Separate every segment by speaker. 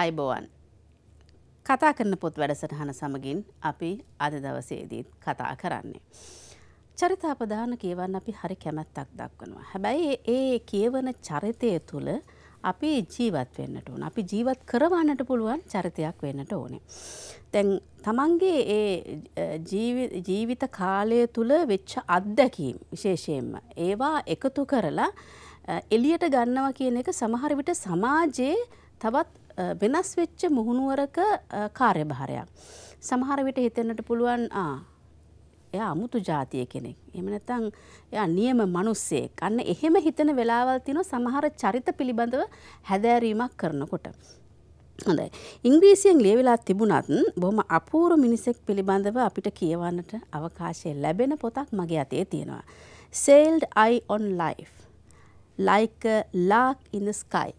Speaker 1: අයිබෝවන් කතා කරන පොත් වැඩසටහන සමගින් අපි අද දවසේදීත් කතා කරන්නේ. චරිතාපදාන කියවන්න අපි හරි කැමැත්තක් දක්වනවා. හැබැයි ඒ කියවන චරිතය තුළ අපි ජීවත් වෙන්නට ඕන. අපි ජීවත් කරවන්නට පුළුවන් චරිතයක් වෙන්නට ඕනේ. දැන් තමන්ගේ ඒ ජීවිත කාලය තුළ වෙච්ච අත්දැකීම් විශේෂයෙන්ම ඒවා එකතු කරලා එලියට ගන්නවා කියන එක සමහර විට සමාජයේ තවත් වෙනස් වෙච්ච මුහුණුවරක කාර්යභාරයක්. සමහර විට හිතෙන්නට පුළුවන් ආ එයා අමුතු ජාතිය කෙනෙක්. එහෙම නැත්නම් එයා නියම මිනිස්සෙක්. අන්න එහෙම හිතන වෙලාවල් තියෙනවා සමහර චරිත පිළිබඳව හැදෑරීමක් කරනකොට. හොඳයි. ඉංග්‍රීසියෙන් ලියවිලා තිබුණත් බොහොම අපූර්ව මිනිසෙක් පිළිබඳව අපිට කියවන්නට අවකාශය ලැබෙන පොතක් මගේ අතේ තියෙනවා. Sailed Eye on Life. Like a lark in the sky.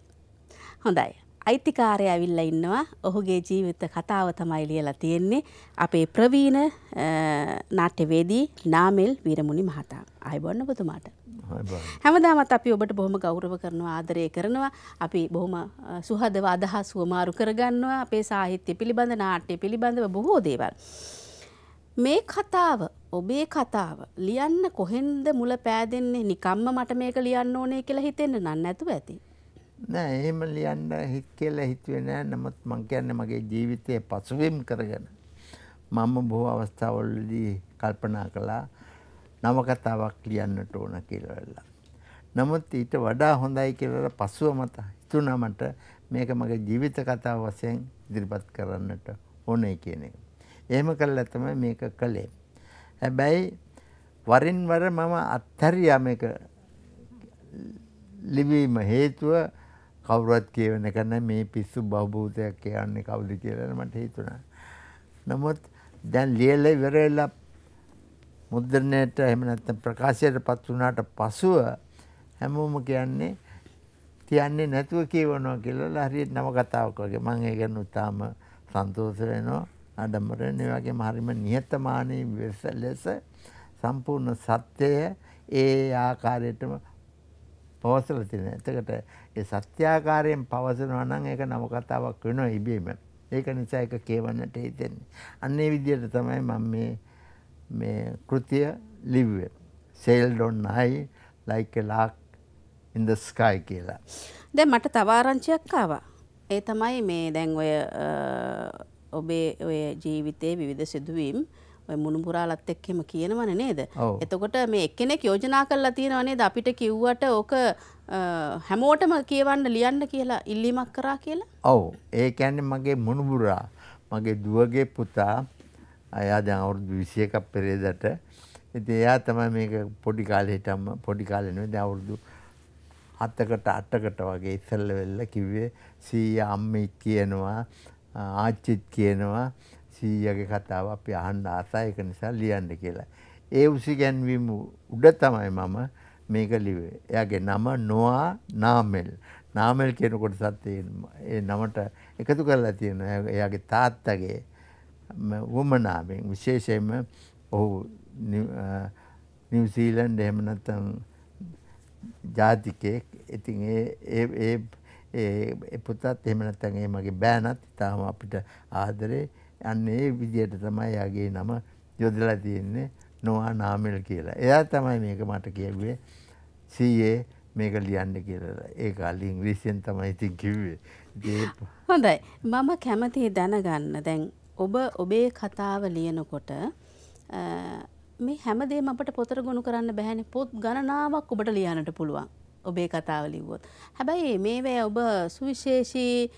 Speaker 1: හොඳයි. අයිතිකාරය ඇවිල්ලා ඉන්නවා. ඔහුගේ ජීවිත කතාව තමයි ලියලා තියෙන්නේ. අපේ ප්‍රවීණ නාට්‍යවේදී නාමෙල් වීරමුණි මහතා. අයිබොන්න පුතුමාට හැමදාමත් අපි ඔබට බොහොම ගෞරව කරනවා ආදරය කරනවා. අපි බොහොම සුහදව අදහස් වමාරු කරගන්නවා. අපේ සාහිත්‍ය පිළිබඳ නාට්‍ය පිළිබඳව බොහෝ දේවල්. මේ කතාව ඔබේ කතාව ලියන්න කොහෙන්ද මුල පෑදෙන්නේ? නිකම්ම මට මේක ලියන්න ඕනේ කියලා හිතෙන්න නන් නැතුව ඇති
Speaker 2: නෑ එහෙම ලියන්න හිත් කියලා හිතුවේ නෑ නමුත් මං කියන්නේ මගේ ජීවිතයේ පසුබිම් කරගෙන මම බොහෝ අවස්ථාවලදී කල්පනා කළා නවකතාවක් ලියන්නට ඕන කියලා. නමුත් ඊට වඩා හොඳයි කියලා පසුව මත හිතුණා මට මේක මගේ ජීවිත කතාව වශයෙන් ඉදිරිපත් කරන්නට ඕනේ කියන එක. එහෙම කළා තමයි මේක කළේ. හැබැයි වරින් වර මම අත්හැරියා මේක ලිවීම හේතුව කවුරුවත් කියවන එක නැහැ මේ පිස්සු බහූතයක් කියන්නේ කවුද කියලා මට හිතුණා. නමුත් දැන් ලියලා ඉවර වෙලා මුද්‍රණයට එහෙම නැත්නම් ප්‍රකාශයටපත් වුණාට පසුව හැමෝම කියන්නේ තියන්නේ නැතුව කියවනවා කියලා හරියට නව කතාවක් වගේ මම ඒ ගැන උතාම සන්තෝෂ වෙනවා ආඩම්බරෙන් ඒ වගේම හරිම නිහතමානී ලෙස සම්පූර්ණ සත්‍යය ඒ ආකාරයටම පවසලා තියෙනවා. එතකොට ඒ සත්‍යාකාරයෙන් පවසනවා නම් ඒක නව කතාවක් වෙනවා ඉබේම. ඒක නිසා ඒක කියවන්නට හිතෙන්නේ. අන්න ඒ විදිහට තමයි මම මේ මේ කෘතිය ලිව්වේ. sailed on high like a lark in the sky කියලා.
Speaker 1: දැන් මට තව ආරංචියක් ආවා. ඒ තමයි මේ දැන් ඔය ඔබේ ඔය ජීවිතයේ විවිධ සිදුවීම් මුණුපුරාලත් එක්කෙම කියනවන නේද. එතකොට මේ එක්කෙනෙක් යෝජනා කරලා තියෙනව නේද අපිට කිව්වට ඕක හැමෝටම කියවන්න ලියන්න කියලා ඉල්ලීමක් කරා කියලා.
Speaker 2: ඔව් ඒ කියන්නේ මගේ මුණුබුරා මගේ දුවගේ පුතා අයා දැන් අවුරුදු 21ක් පෙරේදට ඉතින් එයා තමයි මේක පොඩි කාලේ හිටම පොඩි කාලේ නෙවෙයි දැන් අවුරුදු 7කට 8කට වගේ ඉස්සෙල්ල වෙල්ල කිව්වේ සීයා අම්මේ කියනවා ආච්චිත් කියනවා සීයගේ කතාව අපි අහන්න ආසයි ඒක නිසා ලියන්න කියලා. ඒ උසිගැන්වීම උඩ තමයි මම මේක ලිව්වේ. එයාගේ නම නොආ නාමෙල්. නාමෙල් කියන කොටසත් ඒ නමට එකතු කරලා තියෙනවා. එයාගේ තාත්තගේ වුමනාවෙන් විශේෂයෙන්ම ඔහු නිව්සීලන්ඩ් එහෙම නැත්නම් ජාතිකයෙක්. ඉතින් ඒ ඒ ඒ පුතත් එහෙම නැත්නම් ඒ මගේ බෑනත් තාම අපිට ආදරේ අන්න ඒ විදියට තමයි යාගේ නම යොදලා තියෙන්නේ නොවා නාමල් කියලා. එයා තමයි මේක මට කියුවේ සීයේ මේක ලියන්න කියලා. ඒ කාලේ ඉංග්‍රීසියෙන් තමයි ඉතින් කිව්වේ.
Speaker 1: හොඳයි. මම කැමතියි දැනගන්න දැන් ඔබ ඔබේ කතාව ලියනකොට මේ හැමදේම අපට පොතට ගොනු කරන්න බැහැනේ. පොත් ගණනාවක් ඔබට ලියන්නට පුළුවන්. ඔබේ කතාව ලිව්වොත්. හැබැයි මේවැ ඔබ සුවිශේෂී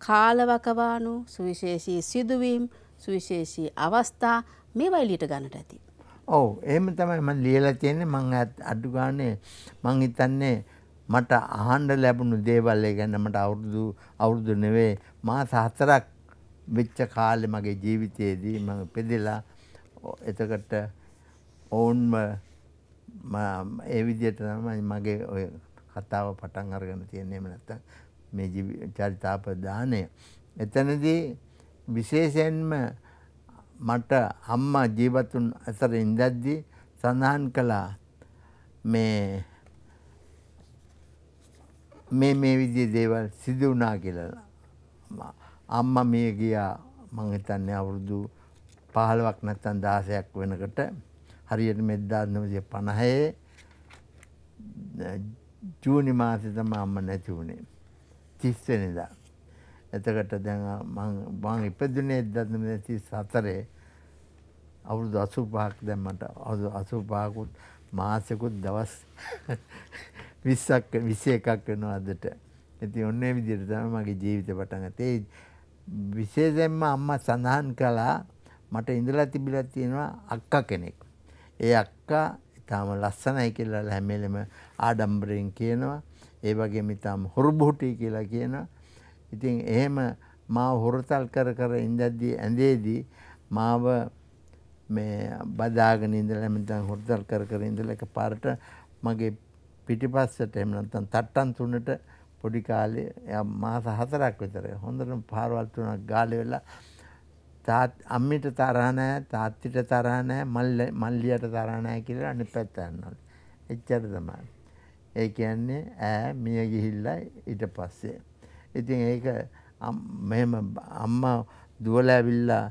Speaker 1: කාලවකවානු සුවිශේෂී සිදුවීම් සුවිශේෂී අවස්ථා මේ වයිලියට ගන්නට ඇති.
Speaker 2: ඔව් එහෙම තමයි මම ලියලා තියෙන්නේ මං අඩු ගානේ මං හිතන්නේ මට අහන්න ලැබුණු දේවල් ඒ ගැන මට අවුරුදු අවුරුදු නෙවෙයි මාස හතරක් වෙච්ච කාලේ මගේ ජීවිතයේදී මම පෙදෙලා එතකොට ඔවුන්ම ඒ විදිහට තමයි මගේ ඔය කතාව පටන් අරගෙන තියෙන්නේ එහෙම නැත්නම් මේ චරිතාපදානය. එතනදී විශේෂයෙන්ම මට අම්මා ජීවතුන් අතර ඉඳද්දී සඳහන් කළා මේ මේ මේ විදිහේ දේවල් සිදු වුණා කියලා. අම්මා මිය ගියා මං හිතන්නේ අවුරුදු 15ක් නැත්නම් 16ක් වෙනකොට හරියට 1950 ජූනි මාසේ තමයි අම්මා නැති වුණේ 30 වෙනිදා. එතකොට දැන් මං මං ඉපදුනේ 1934 අවුරුදු 85ක් දැන් මට අවුරුදු 85කුත් මාසෙකුත් දවස් 20ක් 21ක් වෙනවා අදට. ඉතින් ඔන්නේ විදිහට තමයි මගේ ජීවිතේ පටන් ගත්තේ. විශේෂයෙන්ම අම්මා සඳහන් කළා මට ඉඳලා තිබිලා තියෙනවා අක්කා කෙනෙක්. ඒ අක්කා ඊටාම ලස්සනයි කියලා හැම වෙලෙම ආඩම්බරෙන් කියනවා. ඒ වගේම ඊටාම හොරුබුටි කියලා කියනවා. ඉතින් එහෙම මාව හොරතල් කර කර ඉඳද්දී ඇඳේදී මාව මේ බදාගෙන ඉඳලා නැත්නම් හොරතල් කර කර ඉඳලා එකපාරට මගේ පිටිපස්සට එහෙම නැත්නම් තට්ටන් තුනට පොඩි කාලේ මාස හතරක් විතර හොඳටම පාරවල් තුනක් ගාලේ වෙලා තාත් අම්මිට තරහ නැහැ තාත්තිට තරහ නැහැ මල්ල මල්ලියට තරහ නැහැ කියලා අනිත් පැත්ත යනවා. එච්චර තමයි. ඒ කියන්නේ ඈ මිය ගිහිල්ලා ඊට පස්සේ. ඉතින් ඒක මෙහෙම අම්මා දුවලා ඇවිල්ලා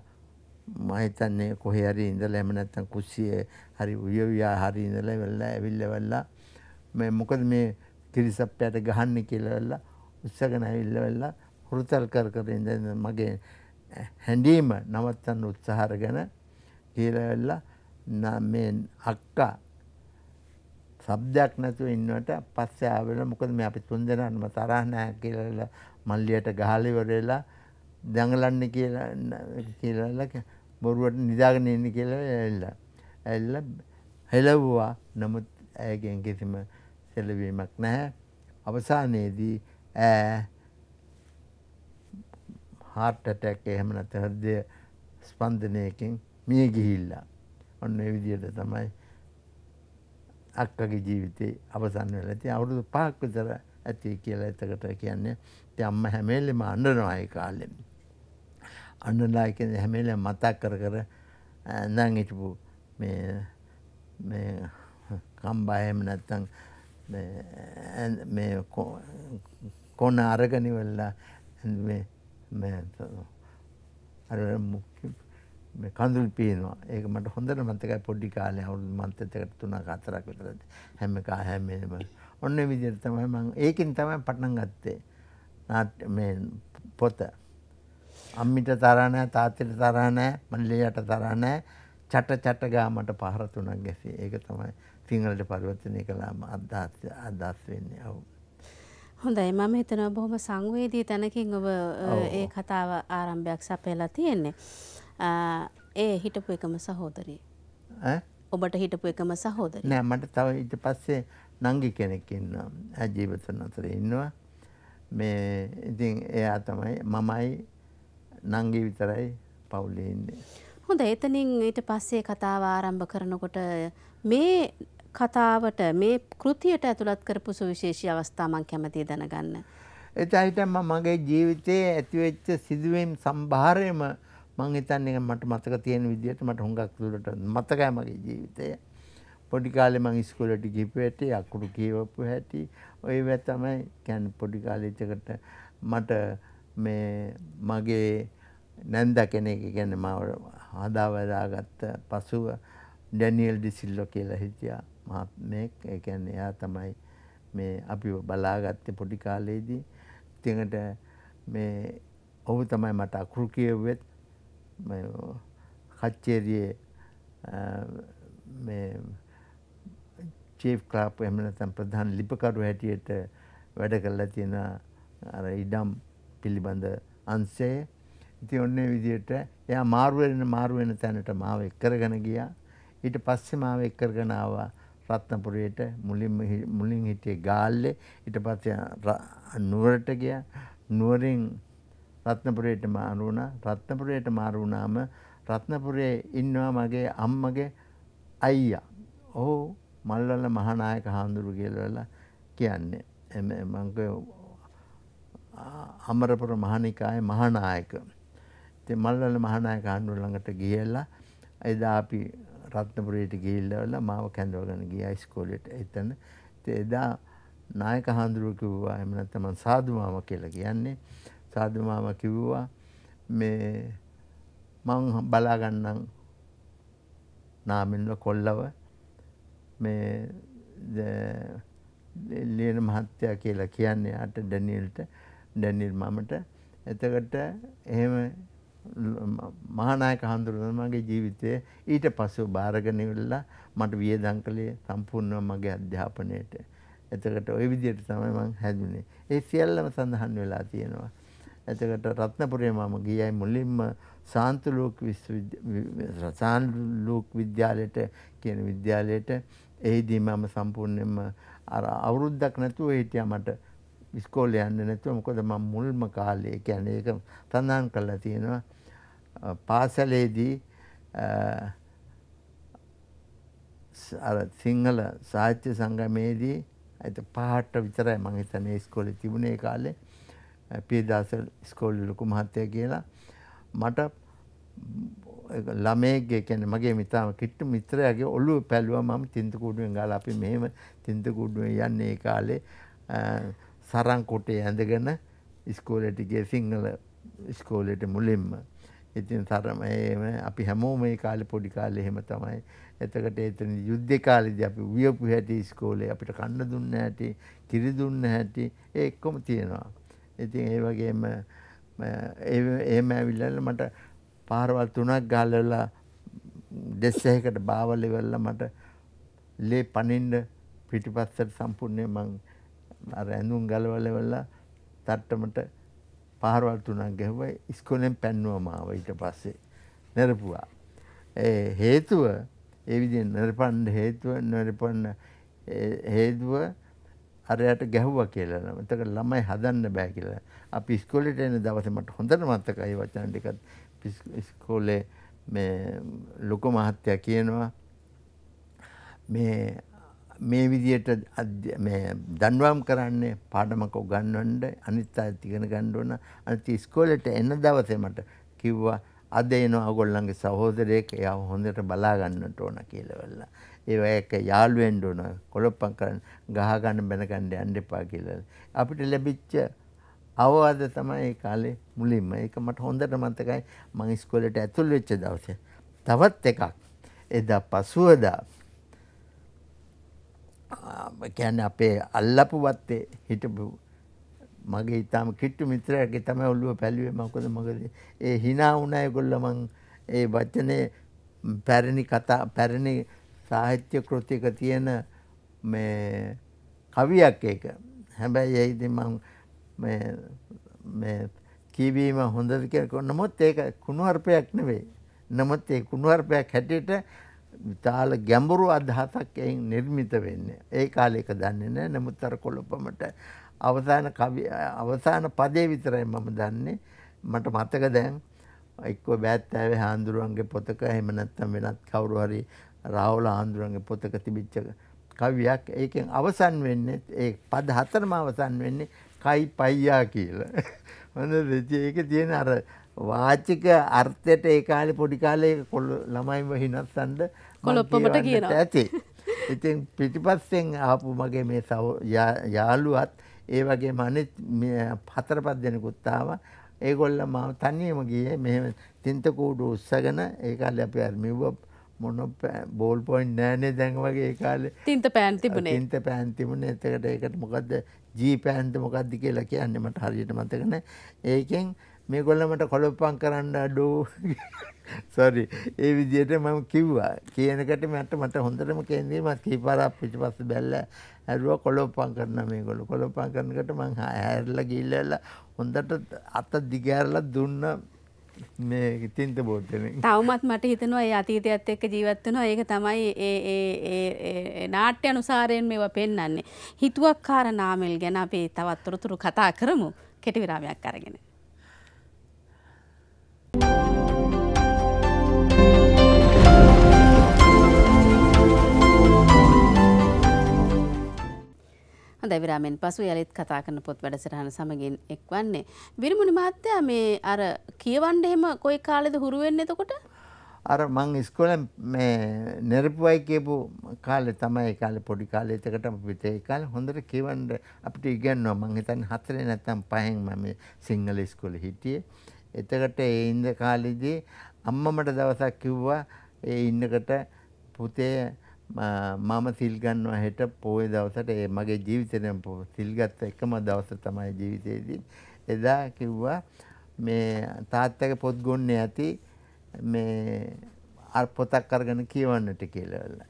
Speaker 2: මම හිතන්නේ කොහේ හරි ඉඳලා එහෙම නැත්නම් කුස්සියේ හරි උය උයා හරි ඉඳලා වෙලා ඇවිල්ලා වෙලා මේ මොකද මේ කිරිසප්පයට ගහන්නේ කියලා වෙලා උස්සගෙන ඇවිල්ලා වෙලා හුරුතල් කර කර ඉඳන් මගේ හැඬීම නවත්තන්න උත්සාහ අරගෙන කියලා වෙලා මේ අක්කා શબ્දයක් නැතුව ඉන්නවට පස්සේ ආවෙලා මොකද මේ අපි තුන් දෙනාම තරහ නැහැ කියලා මල්ලියට ගහලා ඉවරලා දඟලන්නේ කියලා කියලා බොරුවට නිදාගෙන ඉන්න කියලා ඇවිල්ලා. ඇවිල්ලා හෙලවුවා. නමුත් ඇයගෙන් කිසිම සෙලවීමක් නැහැ. අවසානයේදී ඈ හાર્ට් ඇටැක් එහෙම නැත්නම් හෘදය ස්පන්දනයකින් මිය ගිහිල්ලා. ඔන්න ඒ විදිහට තමයි අක්කගේ ජීවිතේ අවසන් වෙලා තියෙන්නේ. අවුරුදු 5ක් විතර ඇති කියලා එතකට කියන්නේ. ඉතින් අම්මා හැම වෙලෙම අඬනවා ඒ කාලේ. අඬලා කියන්නේ හැම වෙලෙම මතක් කර කර නැන් හිටපු මේ මේ කම්බා එහෙම නැත්නම් මේ මේ කොන අරගෙන ඉවරලා මේ මේ අර මේ කඳුල් පේනවා. ඒක මට හොඳට මතකයි පොඩි කාලේ අවුරුදු මන්ත දෙකට තුනක් හතරක් විතර හැම කා හැම ඔන්න විදිහට තමයි මම ඒකෙන් තමයි පටන් ගත්තේ. නාට්‍ය මේ පොත. අම්මිට තරහ නැහැ තාත්තට තරහ නැහැ මල්ලියට තරහ නැහැ චට චට ගා මට පහර තුනක් ගැසී. ඒක තමයි සිංහලට පරිවර්තනය කළාම අදහස් අදහස් වෙන්නේ. ඔව්.
Speaker 1: හොඳයි මම හිතනවා බොහොම සංවේදී තැනකින් ඔබ ඒ කතාව ආරම්භයක් සපයලා තියෙන්නේ. ඒ හිටපු එකම සහෝදරී. ඔබට හිටපු එකම සහෝදරී.
Speaker 2: නෑ මට තව ඊට පස්සේ නංගි කෙනෙක් ඉන්නවා. ආ ජීවිතන අතර ඉන්නවා. මේ ඉතින් එයා තමයි මමයි නංගි විතරයි පවුලේ ඉන්නේ.
Speaker 1: හොඳ එතනින් ඊට පස්සේ කතාව ආරම්භ කරනකොට මේ කතාවට මේ කෘතියට ඇතුළත් කරපු සුවිශේෂී අවස්ථා මං කැමතියි දැනගන්න.
Speaker 2: එතයිට මම මගේ ජීවිතයේ ඇතිවෙච්ච සිදුවීම් සම්භාරයම මං හිතන්නේ මට මතක තියෙන විදිහට මට හුඟක් දුරට මතකයි මගේ ජීවිතය. පොඩි කාලේ මං ඉස්කෝලේට ගිහපු හැටි අකුරු කියවපු හැටි ඔය වේ තමයි කියන්නේ පොඩි කාලේ එතකට මට මේ මගේ නැන්ද කෙනෙක් කියන්නේ මාව හදාවදාගත්ත පසුව ඩැනියල් ඩිසිල්ලෝ කියලා හිටියා මහත්මයෙක් ඒ කියන්නේ එයා තමයි මේ අපිව බලාගත්තේ පොඩි කාලේදී. ඉතින්ට මේ ඔහු තමයි මට අකුරු කියෙව්වෙත් මේ කච්චේරියේ මේ චීෆ් ක්ලාප් එහෙම නැත්නම් ප්‍රධාන ලිපකරු හැටියට වැඩ කරලා තියෙන අර ඉඩම් පිළිබඳ අංශය. ඉතින් ඔන්නේ විදිහට එයා මාරු වෙන මාරු වෙන තැනට මාව එක් කරගෙන ගියා. ඊට පස්සේ මාව එක් කරගෙන ආවා රත්නපුරයට මුලින්ම මුලින් හිටියේ ගාල්ලේ ඊට පස්සේ නුවරට ගියා. නුවරින් රත්නපුරයට මාරු වුණා. රත්නපුරයට මාරු වුණාම රත්නපුරේ ඉන්නවා මගේ අම්මගේ අයියා. ඔහු මල්වල මහානායක හාමුදුරු කියලා කියන්නේ. එම මං අමරපුර මහනිකායේ මහානායක. ඉතින් මල්වල මහානායක හාමුදුරු ළඟට ගිහිල්ලා එදා අපි රත්නපුරයට ගිහිල්ලා මාව කැඳවගෙන ගියා ඉස්කෝලේට. එතන එදා නායක හඳුරුව කිව්වා එහෙම නැත්නම් සාදු මාම කියලා කියන්නේ. සාධමාම කිව්වා මේ මං බලාගන්නම් නාමින්ව කොල්ලව මේ ලියන මහත්තයා කියලා කියන්නේ අට ඩැනිල්ට ඩැනිල් මමට එතකට එහෙම මහනායක හඳුරුවන මගේ ජීවිතය ඊට පස්සු භාරගනවෙල්ලා මට වියදං කළේ සම්පූර්ණව මගේ අධ්‍යාපනයට. එතකට ඔය විදියට තමයි මං හැදුනේ. ඒ සියල්ලම සඳහන් වෙලා තියෙනවා. එතකට රත්නපුරේ මම ගියයි මුලින්ම සාන්තුලෝක සාන්ලෝක විද්‍යාලයට කියන විද්‍යාලයට එහිදී මම සම්පූර්ණයෙන්ම අර අවුරුද්දක් නැතුව හිටියා මට ඉස්කෝලේ යන්නේ නැතුව මොකද මම මුල්ම කාලේ කියන්නේ ඒක සඳහන් කරලා තියෙනවා පාසලේදී අර සිංහල සාහිත්‍ය සංගමයේදී ඇත පහට විතරයි මං හිතන්නේ ඉස්කෝලේ තිබුණේ කාලේ. පියදාස ඉස්කෝලේ ලොකු මහත්තයා කියලා. මට ළමයෙක්ගේ කියන්නේ මගේ මිතාම කිට්ටු මිත්‍රයාගේ ඔළුව පැලුවා මම තින්ත කුඩුවෙන් ගාලා අපි මෙහෙම තින්ත කුඩුවෙන් යන්නේ ඒ කාලේ. සරන් කොටේ ඇඳගෙන ඉස්කෝලේට ගිය සිංහල ඉස්කෝලේට මුලින්ම. ඉතින් තරම අපි හැමෝම මේ කාලේ පොඩි කාලේ එහෙම තමයි. එතකොට එතන යුද්ධ කාලේදී අපි වියපු හැටි ඉස්කෝලේ අපිට කන්න දුන්න හැටි, කිරි දුන්න හැටි ඒ එක්කම තියෙනවා. ඉතින් ඒ වගේම එහෙම ඇවිල්ලා මට පාරවල් තුනක් ගහලා දෙස්සයකට බාවල ඉවරලා මට ලේ පනින්න පිටිපස්සට සම්පූර්ණයෙන් මං අර ඇඳුම් ගලවල ඉවරලා තට්ටමට පාරවල් තුනක් ගැහුවා ඉස්කෝලෙන් පැන්නුවා මාව ඊට පස්සේ නරපුවා. ඒ හේතුව ඒ විදිහෙන් නරපන්න හේතුව නරපන්න හේතුව අරයට ගැහුවා කියලා නම්. එතකොට ළමයි හදන්න බෑ කියලා. අපි ඉස්කෝලේට එන දවසේ මට හොඳට මතකයි වචන ටිකක් ඉස්කෝලේ මේ ලොකු මහත්තයා කියනවා මේ මේ විදියට මේ දන්වම් කරන්නේ පාඩමක් උගන්වන්න අනිත් අයත් ඉගෙන ගන්න ඕන අනිත් ඉස්කෝලේට එන දවසේ මට කිව්වා අද එනවා ඔයගොල්ලන්ගේ සහෝදරයෙක් එයාව හොඳට බලා ගන්නට ඕන කියලා වෙලා. ඒව එක යාළු වෙන්න ඕන කොලොප්පම් කරන්න ගහ ගන්න බැන ගන්න යන්න එපා කියලා. අපිට ලැබිච්ච අවවාද තමයි ඒ කාලේ මුලින්ම. ඒක මට හොඳට මතකයි මම ඉස්කෝලේට ඇතුල් වෙච්ච දවසේ. තවත් එකක් එදා පසුවදා කියන්න අපේ අල්ලපු වත්තේ හිටපු මගේ ඉතාම කිට්ටු මිත්‍රයගේ තමයි ඔල්ලුව පැල්ලුවේ මොකද මොකද ඒ hina වුණා ඒගොල්ලෝ මං ඒ වචනේ පැරණි කතා පැරණි සාහිත්‍ය කෘතියක තියෙන මේ කවියක් ඒක. හැබැයි ඒ ඉතින් මං මේ මේ කියවීම හොඳද කියලා නමුත් ඒක කුණුහරුපයක් නෙවෙයි. නමුත් ඒ කුණුහරුපයක් හැටියට විතාල ගැඹුරු අදහසක් එයින් නිර්මිත වෙන්නේ. ඒ කාලේ එක දන්නේ නැහැ. නමුත් අර කොළොපමට අවසාන කවි අවසාන පදේ විතරයි මම දන්නේ. මට මතක දැන් එක්ක බෑත්තෑවේ හාන්දුරුවන්ගේ පොතක එහෙම නැත්නම් වෙනත් කවුරු හරි රාහුල හාන්දුරුවන්ගේ පොතක තිබිච්ච කවියක්. ඒකෙන් අවසන් වෙන්නේ ඒ පද හතරම අවසන් වෙන්නේ කයි පයියා කියලා. හොඳද? ඒක තියෙන අර වාචික අර්ථයට ඒ කාලේ පොඩි කාලේ ළමයිව හිනස්සන්න
Speaker 1: කොළොප්පමට කියනවා.
Speaker 2: ඇති. ඉතින් පිටිපස්සෙන් ආපු මගේ මේ යාළුවත් ඒ වගේම අනිත් හතර පහ දෙනෙකුත් ආවා. ඒගොල්ල මාව තනියම ගියේ මෙහෙම තින්ත කූඩු උස්සගෙන ඒ කාලේ අපි අර මෙව්ව මොන බෝල් පොයින්ට් නෑනේ දැන් වගේ ඒ කාලේ
Speaker 1: තින්ත පෑන් තිබුණේ.
Speaker 2: තින්ත පෑන් තිබුණේ. එතකොට ඒකට මොකද්ද ජී පෑන්ද මොකද්ද කියලා කියන්නේ මට හරියට මතක නෑ. ඒකෙන් මේගොල්ලමට කොළොප්පම් කරන්න අඩෝ. සොරි ඒ විදිහට මම කිව්වා. කියනකට මට මට හොඳටම කේන්දේ මත් කීපාරක් පිටිපස්ස බැල්ල ඇරුවා කොළොප්පම් කරන මේගොල්ලෝ. කොළොප්පම් කරනකොට මං හැරලා ගිහිල්ලා හොඳට අත දිගෑරලා දුන්න මේ තින්ත බෝට්ටනේ
Speaker 1: තවමත් මට හිතෙනවා ඒ අතීතයත් එක්ක ජීවත් වෙනවා. ඒක තමයි ඒ ඒ ඒ නාට්‍ය අනුසාරයෙන් මේවා පෙන්වන්නේ. හිතුවක්කාර නාමල් ගැන අපි තවත් තොරතුරු කතා කරමු. කෙටි විරාමයක් අරගෙන. හොඳයි විරාමෙන් පසු යලිත් කතා කරන පොත් වැඩසටහන සමගින් එක්වන්නේ. විරිමුණි මහත්තයා මේ අර කියවන්න එහෙම කොයි කාලෙද හුරු වෙන්නේ එතකොට?
Speaker 2: අර මං ඉස්කෝලෙන් මේ නෙරපුවයි කියපු කාලේ තමයි ඒ කාලේ පොඩි කාලේ එතකට අපිට ඒ කාලේ හොඳට කියවන්න අපිට ඉගෙනුවා මං හිතන්නේ හතරේ නැත්තම් පහෙන් මම සිංහල ඉස්කෝලේ හිටියේ. එතකට ඒ ඉන්න කාලෙදී අම්මා මට දවසක් කිව්වා ඒ ඉන්නකට පුතේ මම සිල් ගන්නවා හෙට පොයේ දවසට ඒ මගේ ජීවිතේම සිල් ගත්ත එකම දවස තමයි ජීවිතේදී එදා කිව්වා මේ තාත්තගේ පොත් ගොන්නේ ඇති මේ අර පොතක් අරගෙන කියවන්නට කියලා.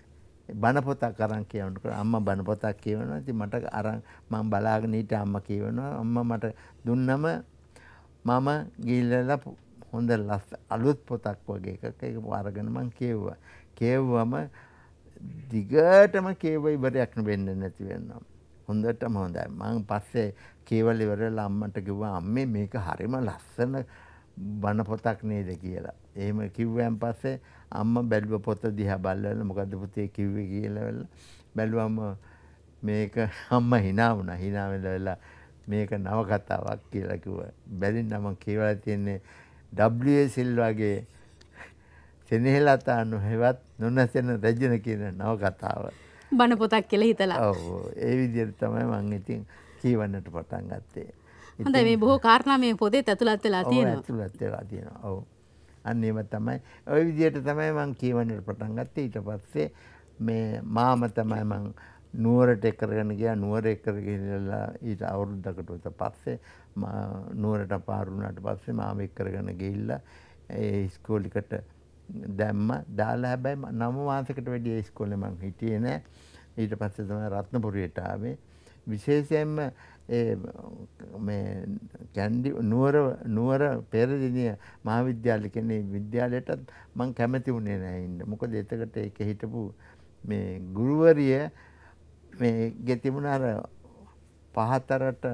Speaker 2: බණ පොතක් අරන් කියවනකොට අම්මා බණ පොතක් කියවනවා. ඉතින් මට අරන් මම බලාගෙන හිට අම්මා කියවනවා. අම්මා මට දුන්නම මම ගිහිල්ලා හොඳ ලස් අලුත් පොතක් වගේ එකක් ඒක අරගෙන මං කියවුවා. කියවුවම දිගටම කියව ඉවරයක් වෙන්න නැති වෙනවා. හොඳටම හොඳයි. මං පස්සේ කියවල ඉවරලා අම්මට කිව්වා අම්මේ මේක හරිම ලස්සන බණ පොතක් නේද කියලා. එහෙම කිව්වයන් පස්සේ අම්මා බැලුව පොත දිහා බලලා මොකද්ද පුතේ කිව්වේ කියලා බැලුවම මේක අම්මා hina වුණා. hina වෙලා මේක නව කතාවක් කියලා කිව්වා. බැලින්න මම කියවලා තියෙන්නේ W සිල්වාගේ සෙනෙහලතා නොහෙවත් නොනැසෙන රජන කියන නව කතාව.
Speaker 1: බණ පොතක් කියලා හිතලා.
Speaker 2: ඔව් ඒ විදිහට තමයි මම ඉතින් කියවන්නට පටන් ගත්තේ.
Speaker 1: හොඳයි මේ බොහෝ කාරණා මේ පොතේ ඇතුළත් වෙලා තියෙනවා.
Speaker 2: ඇතුළත් වෙලා තියෙනවා. ඔව්. අන්න ඒව තමයි ওই විදිහට තමයි මම කියවන්නට පටන් ගත්තේ. ඊට පස්සේ මේ මාම තමයි මම නුවරට කරගෙන ගියා. නුවර කරගෙනලා ඊට අවුරුද්දකට උත පස්සේ නුවරට පාරුණාට පස්සේ මාම එක් කරගෙන ගිහිල්ලා ඒ ඉස්කෝලේකට දැම්ම දාලා හැබැයි නම මාසයකට වැඩි ඉස්කෝලේ මං හිටියේ නෑ. ඊට පස්සේ තමයි රත්නපුරයට ආවේ. විශේෂයෙන්ම මේ කැන්ඩි නුවර නුවර පෙරදිනිය මහාවිද්‍යාලය කියන්නේ විද්‍යාලයටත් මං කැමති වුණේ නැහැ ඉන්න. මොකද එතකට ඒක හිටපු මේ ගුරුවරිය මේ ගේ තිබුණ අර පහතරට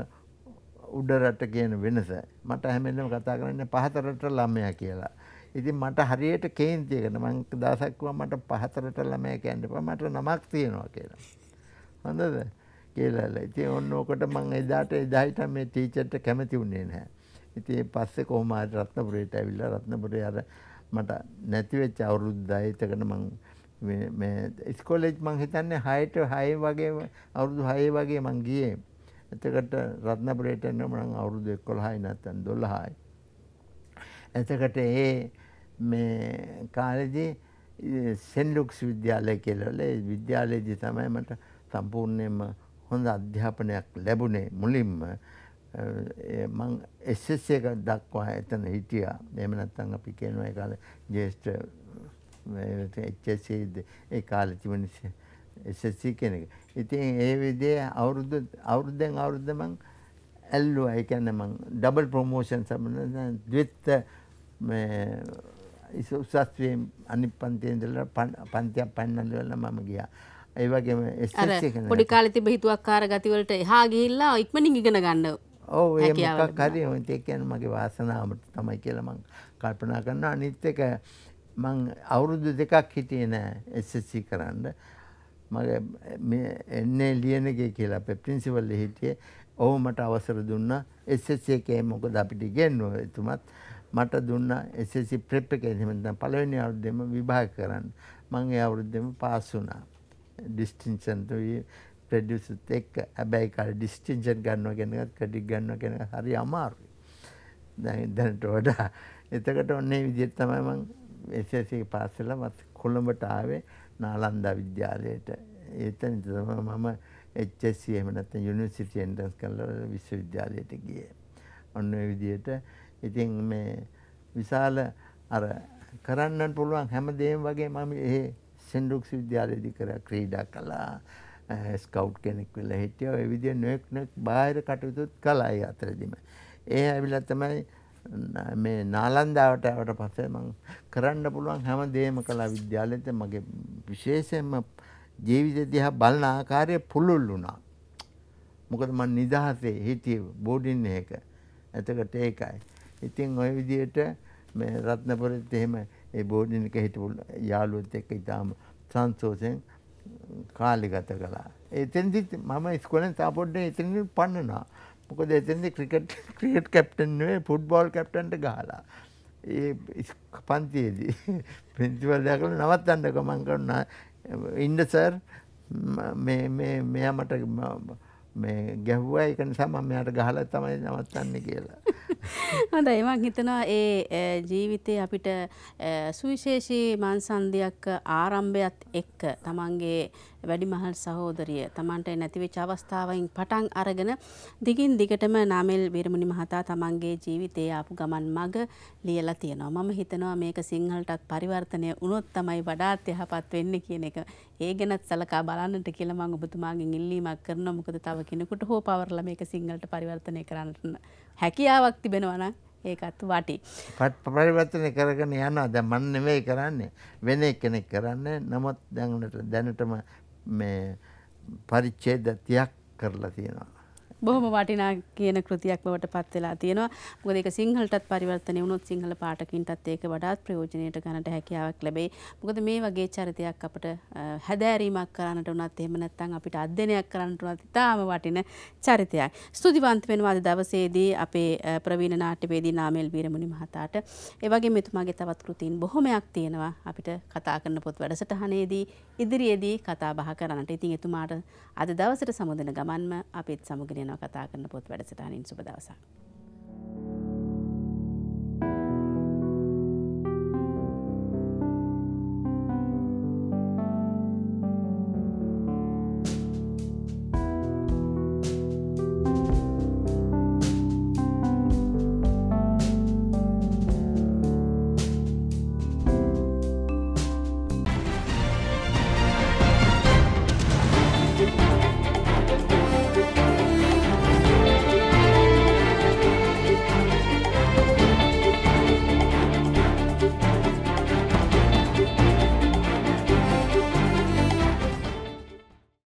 Speaker 2: උඩරට කියන වෙනස. මට හැමෙන්නම කතා කරන්නේ පහතරට ළමයා කියලා. ඉතින් මට හරියට කේන්තියකට මං දවසක් කිව්වා මට පහතරට ළමයා කියන්න එපා මට නමක් තියෙනවා කියලා. හොඳද? කියලා. ඉතින් ඔන්න ඕකට මං එදාට එදායිට මේ ටීචර්ට කැමති වුණේ නැහැ. ඉතින් පස්සේ කොහොම හරි රත්නපුරයට ඇවිල්ලා රත්නපුරේ අර මට නැති වෙච්ච අවුරුද්දයි එතකට මං මේ මේ ඉස්කෝලේජ් මං හිතන්නේ 6ට 6 වගේ අවුරුදු 6 වගේ මං ගියේ. එතකට රත්නපුරයට එන්න මං අවුරුදු 11යි නැත්නම් 12යි. එතකට ඒ මේ කාලේදී සෙන් ලුක්ස් විද්‍යාලය කියලා ඒ විද්‍යාලයේදී තමයි මට සම්පූර්ණයෙන්ම හොඳ අධ්‍යාපනයක් ලැබුණේ මුලින්ම මං එස්එස් එක දක්වා එතන හිටියා. එහෙම නැත්නම් අපි කියනවා ඒ කාලේ ජ්‍යෙෂ්ඨ HSC ඒ කාලේ තිබුණ SSC කියන එක. ඉතින් ඒ විදිහේ අවුරුදු අවුරුද්දෙන් අවුරුද්ද මං ඇල්ලුවා. ඒ කියන්නේ මං ඩබල් ප්‍රොමෝෂන් සම්බන්ධ ද්විත්ත මේ උසස්වේ අනිත් පන්තියේ ඉඳලා පන්තියක් පන්නන්න මම ගියා. ඒ වගේම
Speaker 1: SSC එක පොඩි කාලේ තිබ්බ හිතුවක්කාර ගතිවලට එහා ගිහිල්ලා ඉක්මනින් ඉගෙන ගන්න.
Speaker 2: ඔව් ඒ මොකක් හරි ඒ කියන්නේ මගේ වාසනාවට තමයි කියලා මම කල්පනා කරනවා. අනිත් එක මං අවුරුදු දෙකක් හිටියේ නෑ SSC කරන්න. මගේ මේ එන්නේ ලියනගේ කියලා අපේ ප්‍රින්සිපල් හිටියේ. ඔහු මට අවසර දුන්නා SSC එකේ මොකද අපිට ඉගෙනුවා එතුමත් මට දුන්නා SSC ප්‍රෙප් එකේ. එහෙම පළවෙනි අවුරුද්දේම විභාග කරන්න. මං ඒ අවුරුද්දේම පාස් වුණා. ඩිස්ටිංෂන් ප්‍රඩියසුත් එක් හැබැයි කාල ඩිස්ටිංෂන් ගන්නවා ගැනත් කඩික් ගන්න ගැන හරි අමාරුයි. දැනට වඩා. එතකට ඔන්නේ විදිත් තමයි මං එසසේ පාසල මත් කොළඹට ආවේ නාලන්දා විද්‍යාලයට. ඒතන තම මම එච්චසි එමනත් යුනිසිටි එන්ටන්ස් කල්ල විශ්වවිද්‍යාලයට ගිය. ඔන්න විදියට ඉතින් මේ විශාල අර කරන්නට පුළුවන් හැම දේම් වගේ මම ඒ සෙන්ඩුක්ස් විද්‍යාලයේදී කර ක්‍රීඩා කළා ස්කවුට් කෙනෙක් වෙලා හිටියා. ඒ විදිහ නොඑක් නොඑක් බාහිර කටයුතුත් කළා ඒ අතරදිම. ඒ ඇවිල්ලා තමයි මේ නාලන්දාවට ආවට පස්සේ මම කරන්න පුළුවන් හැම දෙයක්ම කළා විද්‍යාලෙත්. මගේ විශේෂයෙන්ම ජීවිතය දිහා බලන ආකාරය පුළුල් වුණා. මොකද මම නිදහසේ හිටියේ බෝඩින් එක. එතකොට ඒකයි. ඉතින් ওই විදිහට මේ රත්නපුරෙත් එහෙම ඒ බෝඩින් එක හිටපු යාළුවොත් එක්ක ඉතාම සංතෝෂෙන් කාලෙ ගත කළා. එතෙන්දි මම ඉස්කෝලෙන් තා පොඩ්ඩේ එතනින් පන්නනවා. මොකද එතෙන්දි ක්‍රිකට් ක්‍රිකට් කැප්ටන් නෙවෙයි ෆුට්බෝල් කැප්ටන්ට ගහලා. ඒ පන්තියේදී ප්‍රින්සිපල් දැකලා නවත්තන්න ගමන් කරනවා ඉන්න සර් මෙයා මට මේ ගැහ්වා එක නිසා මම මෙයාට ගහලා තමයි නවත්තන්නේ කියලා.
Speaker 1: හොඳයි මං හිතනවා ඒ ජීවිතේ අපිට සුවිශේෂී මාංසන්දියක් ආරම්භයත් එක්ක තමන්ගේ වැඩිමහල් සහෝදරිය තමන්ට නැතිවෙච්ච අවස්ථාවයින් පටන් අරගෙන දිගින් දිගටම නාමල් වීරමුණි මහතා තමන්ගේ ජීවිතයේ ආපු ගමන් මග ලියලා තියෙනවා. මම හිතනවා මේක සිංහලටත් පරිවර්තනය වුණොත් තමයි වඩාත් යහපත් වෙන්නේ කියන එක. ඒ ගැනත් සලකා බලන්නට කියලා මම ඔබතුමාගෙන් ඉල්ලීමක් කරනවා. මොකද තව කෙනෙකුට හෝ පවර්ලා මේක සිංහලට පරිවර්තනය කරන්නට හැකියාවක් තිබෙනවා නම් ඒකත් වටි.
Speaker 2: පරිවර්තනය කරගෙන යනවා. දැන් මම නෙමෙයි කරන්නේ. වෙන කෙනෙක් කරන්නේ. නමුත් දැන් දැනටම මේ පරිච්ඡේද 30ක් කරලා තියෙනවා.
Speaker 1: බොහොම වටිනා කියන කෘතියක් බවට පත් වෙලා තියෙනවා. මොකද ඒක සිංහලටත් පරිවර්තනය වුණොත් සිංහල පාඨකින්ටත් ඒක වඩාත් ප්‍රයෝජනයට ගන්නට හැකියාවක් ලැබෙයි. මොකද මේ වගේ චරිතයක් අපිට හැදෑරීමක් කරන්නට උනත් එහෙම නැත්නම් අපිට අධ්‍යයනයක් කරන්නට උනත් ඉතාම වටින චරිතයක්. ස්තුතිවන්ත වෙනවා අද දවසේදී අපේ ප්‍රවීණ නාට්‍යවේදී නාමල් වීරමුනි මහතාට. ඒ වගේම එතුමාගේ තවත් කෘතීන් බොහොමයක් තියෙනවා අපිට කතා කරන පොත් වැඩසටහනේදී ඉදිරියේදී කතා බහ කරන්නට. ඉතින් එතුමාට අද දවසට සමුදෙන ගමන්ම අපිත් සමුගෙන යනවා කතා කරන පොත් වැඩසටහනින් සුබ දවසක්.